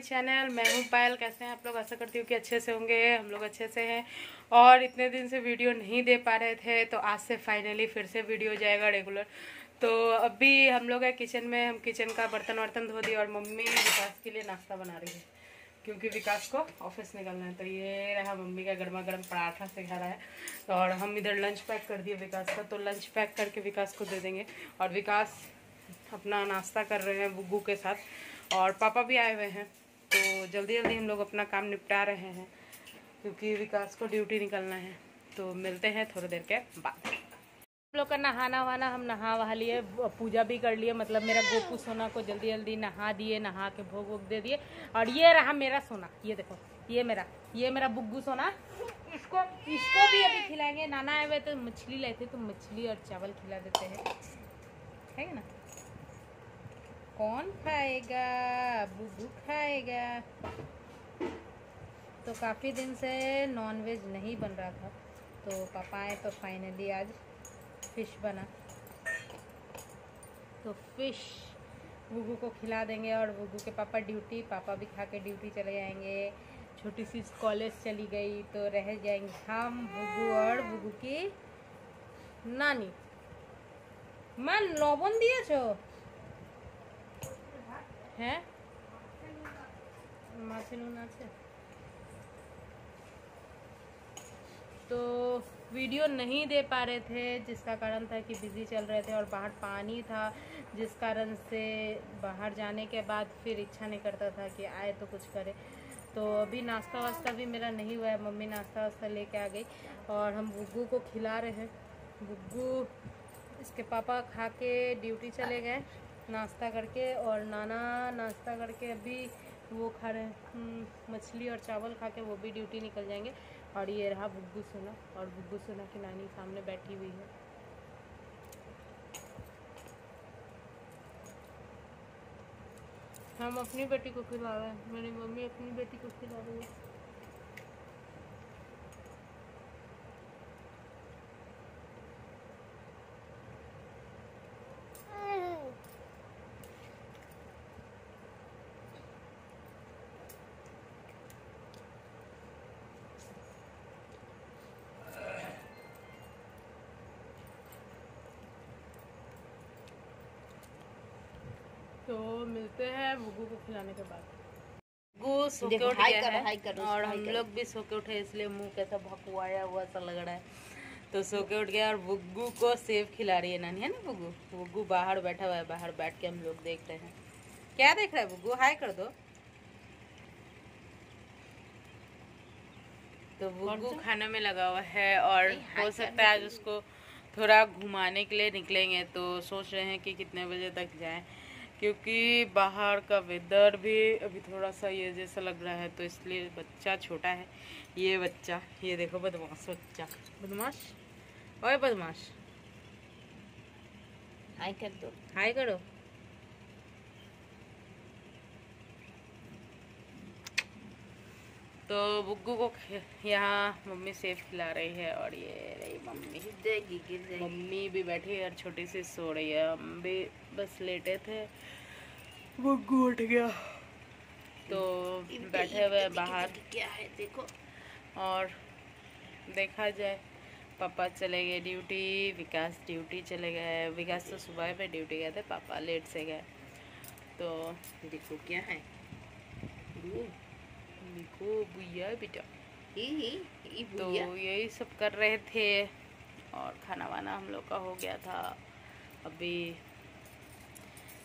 My channel, मैं हूँ पायल। कैसे हैं आप लोग? आशा करती हूँ कि अच्छे से होंगे, हम लोग अच्छे से हैं। और इतने दिन से वीडियो नहीं दे पा रहे थे तो आज से फाइनली फिर से वीडियो जाएगा रेगुलर तो अभी हम लोग है किचन में, हम किचन का बर्तन वर्तन धो दिए और मम्मी विकास के लिए नाश्ता बना रही है। क्योंकि विकास को ऑफ़िस निकलना है तो ये रहा मम्मी का गर्मा गर्म पराठा से खा रहा है। और हम इधर लंच पैक कर दिए विकास का तो लंच पैक करके विकास को दे देंगे। और विकास अपना नाश्ता कर रहे हैं बुग्गू के साथ। और पापा भी आए हुए हैं। तो जल्दी जल्दी हम लोग अपना काम निपटा रहे हैं, क्योंकि विकास को ड्यूटी निकलना है। तो मिलते हैं थोड़ी देर के बाद। हम लोग का नहाना वहाना हम नहा वहा लिए, पूजा भी कर लिए मतलब मेरा गोपू सोना को जल्दी जल्दी नहा दिए, नहा के भोग वोग दे दिए। और ये रहा मेरा सोना, ये देखो, ये मेरा ये मेरा बुग्गू सोना। इसको इसको भी अभी खिलाएँगे। नाना आए हुए तो मछली थे तो मछली और चावल खिला देते हैं। है ना? कौन खाएगा? बुबू खाएगा। तो काफ़ी दिन से नॉनवेज नहीं बन रहा था। तो पापा आए तो फाइनली आज फ़िश बना। तो फ़िश बुगू को खिला देंगे और बुगू के पापा ड्यूटी पापा भी खा के ड्यूटी चले जाएँगे। छोटी सी कॉलेज चली गई तो रह जाएँगे हम बुगू और बुगू की नानी। मन लवण दिए হ্যাঁ মাছে নুন আছে तो वीडियो नहीं दे पा रहे थे जिसका कारण था कि बिज़ी चल रहे थे और बाहर पानी था जिस कारण से बाहर जाने के बाद फिर इच्छा नहीं करता था कि आए तो कुछ करे तो अभी नाश्ता वास्ता भी मेरा नहीं हुआ है मम्मी नाश्ता वास्ता लेके आ गई और हम बुग्गू को खिला रहे हैं बुग्गू इसके पापा खा के ड्यूटी चले गए नाश्ता करके और नाना नाश्ता करके अभी वो खा रहे हम्म, मछली और चावल खा के वो भी ड्यूटी निकल जाएँगे। और ये रहा बुग्गू सोना और बुग्गू सोना की नानी सामने बैठी हुई है। हम अपनी बेटी को खिला रहे हैं मेरी मम्मी अपनी बेटी को खिला रही है। तो मिलते हैं बुगू को खिलाने के बाद। सो के उठ गया है हाई करो, और हम लोग भी सो के उठे इसलिए मुँह कैसा भकुआया हुआ सा लग रहा है। तो सो के उठ गया और बुग्गू को सेब खिला रही है नानी है ना बुग्गू बुग्गू बाहर बैठा हुआ है बाहर बैठ के हम लोग देख रहे हैं। क्या देख रहा है बुग्गू हाय कर दो। तो बुग्गू खाने में लगा हुआ है और हो सकता है आज उसको थोड़ा घुमाने के लिए निकलेंगे तो सोच रहे हैं कि कितने बजे तक जाएँ। क्योंकि बाहर का वेदर भी अभी थोड़ा सा ये जैसा लग रहा है तो इसलिए बच्चा छोटा है। ये बच्चा ये देखो बदमाश बच्चा। बदमाश? ओए बदमाश। हाई कर दो। हाय करो। तो बुग्गू को यहाँ मम्मी सेब खिला रही है और ये रही मम्मी। देगी गिर जाएगी। मम्मी भी बैठी है और छोटी सी सो रही है। हम भी बस लेटे थे। बुग्गू उठ गया। तो बैठे हुए बाहर। क्या है देखो। और देखा जाए पापा चले गए ड्यूटी विकास ड्यूटी चले गए। विकास तो सुबह में ड्यूटी गए थे पापा लेट से गए। तो देखो क्या है। देखो भैया बेटा। ये ये तो यही सब कर रहे थे। और खाना वाना हम लोग का हो गया था। अभी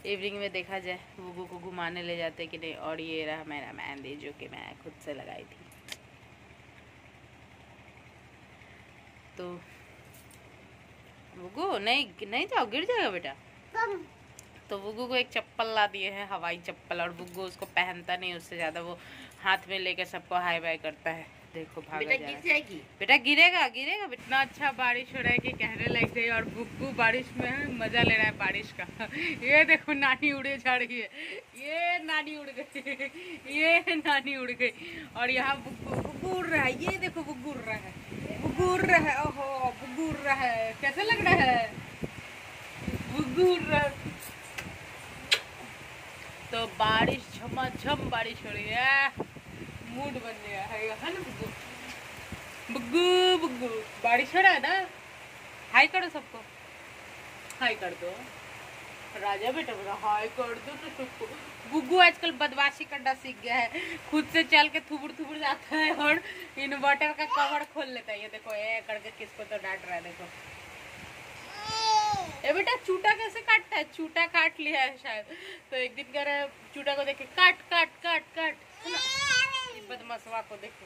इवनिंग में देखा जाए बुगू को घुमाने ले जाते कि नहीं? और ये रहा मेरा मेहंदी जो कि मैं खुद से लगाई थी। तो बुगू नहीं नहीं जाओ गिर जाएगा बेटा? तो बुग्गू को एक चप्पल ला दिए हैं हवाई चप्पल और बुग्गू उसको पहनता नहीं उससे ज़्यादा वो हाथ में लेकर सबको हाई बाय करता है। देखो भागा बेटा गिर जाएगी। बेटा गिरेगा गिरेगा इतना अच्छा बारिश हो रहा है कि कहने लग गई और बुग्गू बारिश में मज़ा ले रहा है बारिश का। ये देखो नानी उड़े जा रही है। ये नानी उड़ गई। ये नानी उड़ गई। और यहाँ बुग्गू उड़ रहा है। ये देखो बुग्गू उड़ रहा है। बुग्गू उड़ रहा है। ओहो बुग्गू उड़ रहा है। कैसे लग रहा है? बुग्गू उड़ रहा है। तो बारिश झमाझम बारिश हो रही है। मूड बन गया है है ना बुग्गू? बुग्गू बुग्गू, बारिश हो रहा है ना? हाय करो सबको। हाय कर दो। राजा बेटा बोला, हाय कर दो तो सबको। गुग्गू आजकल बदमाशी करना सीख गया है। खुद से चल के थुबुर थुबुर जाता है और इन्वर्टर का कवर खोल लेता है। ये देखो, ए, करके किसको तो डांट रहा है, देखो। ए बेटा, चूटा कैसे काटता है? चूटा काट लिया है शायद। तो एक दिन कह रहा है, चूटा को देखे काट काट काट काट। है? बदमाशवा को देखो।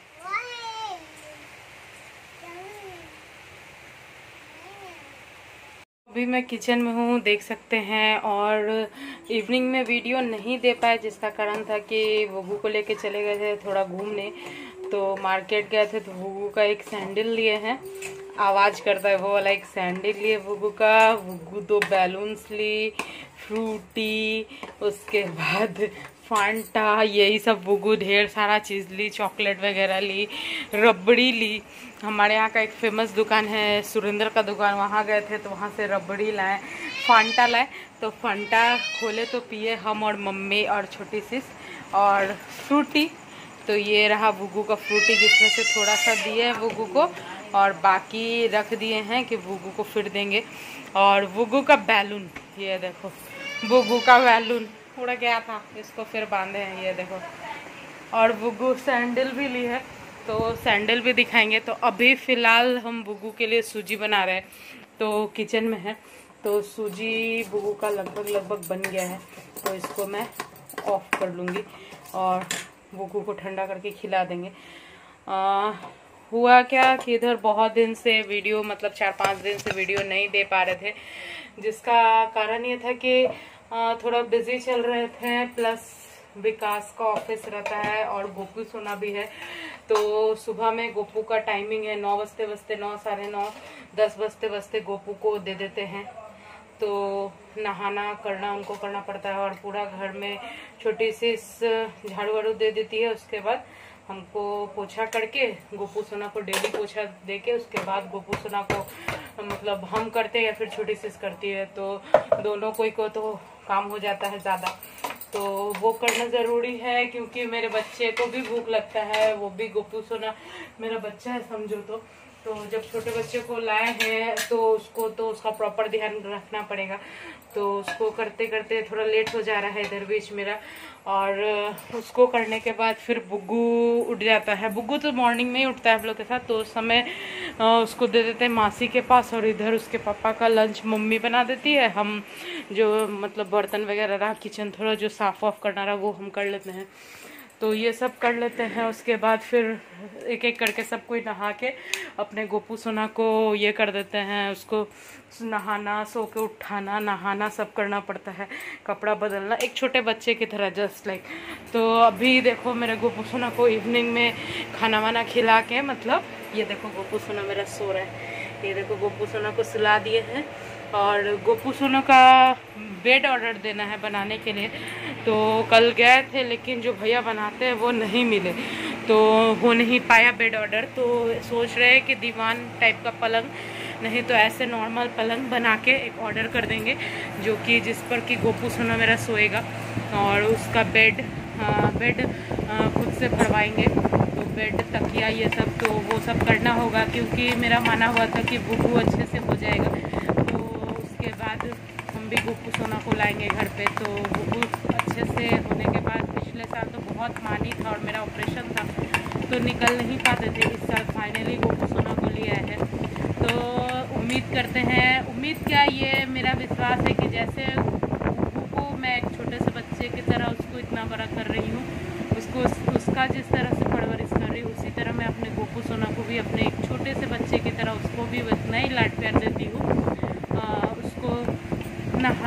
अभी मैं किचन में हूँ, देख सकते हैं, और इवनिंग में वीडियो नहीं दे पाए, जिसका कारण था कि बबू को लेके चले गए थे थोड़ा घूमने। तो मार्केट गए थे तो बबू का एक सैंडल लिए हैं। आवाज़ करता है वो वाला एक सैंडल लिए बबू का। बबू दो बैलून्स ली फ्रूटी उसके बाद फांटा यही सब बुगू ढेर सारा चीज़ ली चॉकलेट वगैरह ली, रबड़ी ली। हमारे यहाँ का एक फ़ेमस दुकान है, सुरेंद्र का दुकान, वहाँ गए थे तो वहाँ से रबड़ी लाए फांटा लाए। तो फांटा खोले तो पिए हम और मम्मी और छोटी सिस और फ्रूटी तो ये रहा बुगू का फ्रूटी जिसमें से थोड़ा सा दिए हैं बुगू को और बाकी रख दिए हैं कि बुगू को फिर देंगे। और बुगू का बैलून, ये देखो बुगू का बैलून। उड़ गया था इसको फिर बांधे हैं ये देखो। और बुगू सैंडल भी ली है तो सैंडल भी दिखाएँगे। तो अभी फ़िलहाल हम बुगू के लिए सूजी बना रहे हैं तो किचन में है। तो सूजी बुगू का लगभग लगभग बन गया है तो इसको मैं ऑफ़ कर लूँगी और बुगू को ठंडा करके खिला देंगे। आ, हुआ क्या कि इधर बहुत दिन से वीडियो मतलब चार पाँच दिन से वीडियो नहीं दे पा रहे थे जिसका कारण ये था कि थोड़ा बिज़ी चल रहे थे प्लस विकास का ऑफ़िस रहता है और गोपू सोना भी है। तो सुबह में गोपू का टाइमिंग है, नौ बजते बजते नौ, साढ़े नौ, दस बजते बजते गोपू को दे देते हैं। तो नहाना, करना, उनको करना पड़ता है और पूरा घर में छोटी सी झाड़ू वाड़ू दे देती है, उसके बाद हमको पोछा करके, गोपू सोना को डेली पोछा दे के उसके बाद गोपू सोना को मतलब हम करते हैं या फिर छोटी सी करती है तो दोनों कोई को तो काम हो जाता है ज़्यादा। तो वो करना ज़रूरी है, क्योंकि मेरे बच्चे को भी भूख लगता है, वो भी गोपू सोना। मेरा बच्चा है, समझो तो। तो जब छोटे बच्चे को लाए हैं तो उसको तो उसका प्रॉपर ध्यान रखना पड़ेगा। तो उसको करते करते थोड़ा लेट हो जा रहा है इधर बीच मेरा। और उसको करने के बाद फिर बुग्गू उठ जाता है। बुग्गू तो मॉर्निंग में ही उठता है हम लोग के साथ तो उस समय उसको दे देते हैं मासी के पास और इधर उसके पापा का लंच मम्मी बना देती है। हम जो मतलब बर्तन वगैरह रहा किचन थोड़ा जो साफ़ वाफ करना रहा, वो हम कर लेते हैं। तो ये सब कर लेते हैं, उसके बाद फिर एक एक करके सब कोई नहा के अपने गोपू सोना को ये कर देते हैं, उसको नहाना, सो के उठाना, नहाना सब करना पड़ता है, कपड़ा बदलना, एक छोटे बच्चे की तरह जस्ट लाइक तो अभी देखो मेरे गोपू सोना को इवनिंग में खाना वाना खिला के मतलब ये देखो गोपू सोना मेरा सो रहा है, ये देखो गोपू सोना को सुला दिए हैं, और गोपू सोना का बेड ऑर्डर देना है बनाने के लिए। तो कल गए थे, लेकिन जो भैया बनाते हैं वो नहीं मिले। तो हो नहीं पाया बेड ऑर्डर तो सोच रहे हैं कि दीवान टाइप का पलंग, नहीं तो ऐसे नॉर्मल पलंग बना के एक ऑर्डर कर देंगे, जो कि जिस पर कि गोपू सोना मेरा सोएगा। और उसका बेड बेड खुद से भरवाएँगे। तो बेड तकिया, ये सब तो वो सब करना होगा, क्योंकि मेरा माना हुआ था कि बुबू अच्छे से हो जाएगा। तो उसके बाद हम भी गुप्पू सोना को लाएँगे घर पे तो गुप्पू अच्छे से होने के बाद पिछले साल तो बहुत मानी था और मेरा ऑपरेशन था तो निकल नहीं पाते थे इस साल फाइनली गुप्पू सोना को लिया है। तो उम्मीद करते हैं, उम्मीद क्या ये मेरा विश्वास है कि जैसे गुप्पू को मैं एक छोटे से बच्चे की तरह उसको इतना बड़ा कर रही हूँ, उसको उसका जिस तरह से परवरिश कर रही हूँ, उसी तरह मैं अपने गोपू सोना को भी अपने एक छोटे से बच्चे की तरह उसको भी उतना ही लाड प्यार देती हूँ।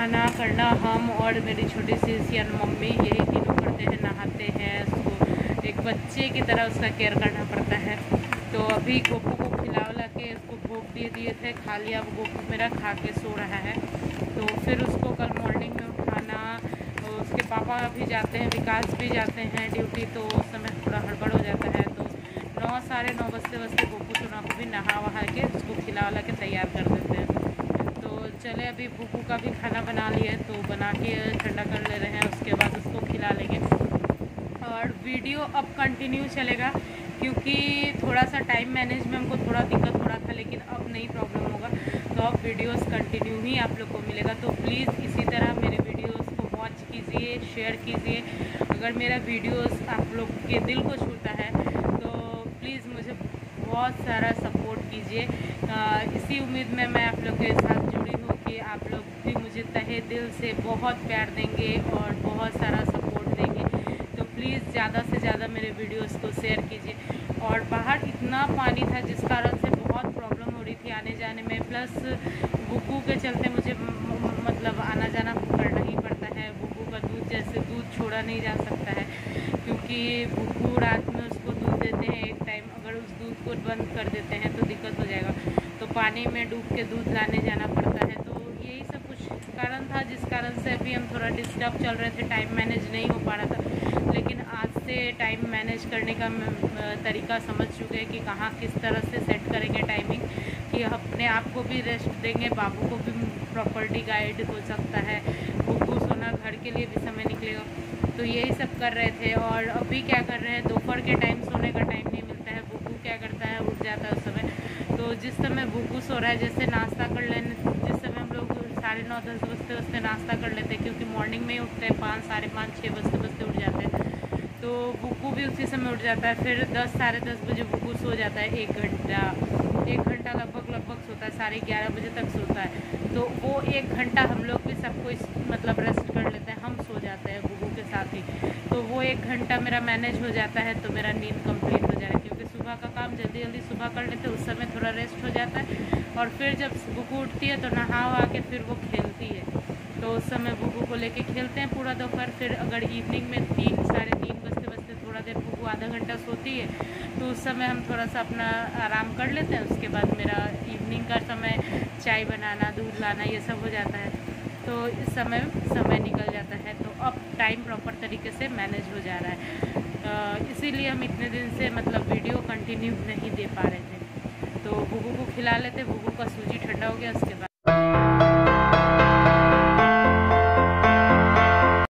नहाना करना हम और मेरी छोटी सी सियान मम्मी यही तीनों करते हैं, नहाते हैं, उसको एक बच्चे की तरह उसका केयर करना पड़ता है। तो अभी गोपू को खिला उला के उसको भोग दिए दिए थे, खा लिया, अब गोपू मेरा खा के सो रहा है। तो फिर उसको कल मॉर्निंग में उठाना, उसके पापा भी जाते हैं, विकास भी जाते हैं ड्यूटी तो उस समय थोड़ा हड़बड़ हो जाता है। तो नौ, साढ़े नौ बजते बजते गोपू सोना को भी नहा वहा के उसको खिला उला के तैयार कर देते हैं। चले, अभी बुकू का भी खाना बना लिए तो बना के ठंडा कर ले रहे हैं, उसके बाद उसको खिला लेंगे। और वीडियो अब कंटिन्यू चलेगा, क्योंकि थोड़ा सा टाइम मैनेज में हमको थोड़ा दिक्कत हो रहा था, लेकिन अब नहीं प्रॉब्लम होगा। तो अब वीडियोस कंटिन्यू ही आप लोग को मिलेगा। तो प्लीज़ इसी तरह मेरे वीडियोस को वॉच कीजिए शेयर कीजिए। अगर मेरा वीडियोस आप लोग के दिल को छूता है तो प्लीज़ मुझे बहुत सारा सपोर्ट कीजिए। इसी उम्मीद में मैं आप लोग के साथ जुड़ी हूँ कि आप लोग भी मुझे तहे दिल से बहुत प्यार देंगे और बहुत सारा सपोर्ट देंगे। तो प्लीज़ ज़्यादा से ज़्यादा मेरे वीडियोस को शेयर कीजिए। और बाहर इतना पानी था जिस कारण से बहुत प्रॉब्लम हो रही थी आने जाने में। प्लस बुकू के चलते मुझे मतलब आना जाना करना ही पड़ता है। बुकू का दूध जैसे दूध छोड़ा नहीं जा सकता है। क्योंकि बुकू रात में उसको दूध देते हैं, एक टाइम अगर उस दूध को बंद कर देते हैं तो दिक्कत हो जाएगा। तो पानी में डूब के दूध लाने जाना पड़ता है। तो कारण था, जिस कारण से अभी हम थोड़ा डिस्टर्ब चल रहे थे टाइम मैनेज नहीं हो पा रहा था। लेकिन आज से टाइम मैनेज करने का तरीका समझ चुके हैं कि कहाँ किस तरह से सेट करेंगे टाइमिंग कि अपने आप को भी रेस्ट देंगे, बाबू को भी प्रॉपर्टी गाइड हो सकता है बुकू सोना घर के लिए भी समय निकलेगा। तो यही सब कर रहे थे और अभी क्या कर रहे हैं, दोपहर के टाइम सोने का टाइम नहीं मिलता है बुकू क्या करता है, उठ जाता है उस समय। तो जिस समय बुकू सो रहा है, जैसे नाश्ता कर लेने, जिस साढ़े नौ दस बजते बजते नाश्ता कर लेते हैं क्योंकि मॉर्निंग में ही उठते हैं, पाँच, साढ़े पाँच छः बजते बजते उठ जाते हैं। तो बुक्कू भी उसी समय उठ जाता है, फिर दस, साढ़े दस बजे बुक्कू सो जाता है, एक घंटा। एक घंटा लगभग लगभग सोता है, साढ़े ग्यारह बजे तक सोता है। तो वो एक घंटा हम लोग भी सबको मतलब रेस्ट कर लेते हैं, हम सो जाते हैं बुकू के साथ ही। तो वो एक घंटा मेरा मैनेज हो जाता है तो मेरा नींद क्योंकि सुबह का काम जल्दी जल्दी सुबह कर लेते हैं उस समय थोड़ा रेस्ट हो जाता है। और फिर जब बुकू उठती है तो नहा वहा के फिर वो खेलती है। तो उस समय बुकू को लेके खेलते हैं पूरा दोपहर। फिर अगर इवनिंग में तीन, साढ़े तीन बजते बजते थोड़ा देर बुकू आधा घंटा सोती है तो उस समय हम थोड़ा सा अपना आराम कर लेते हैं। उसके बाद मेरा इवनिंग का समय, चाय बनाना, दूध लाना, ये सब हो जाता है। तो इस समय समय निकल जाता है। तो अब टाइम प्रॉपर तरीके से मैनेज हो जा रहा है। इसीलिए हम इतने दिन से मतलब वीडियो कंटिन्यू नहीं दे पा रहे थे। तो भूगू को खिला लेते भूगू का सूजी ठंडा हो गया, उसके बाद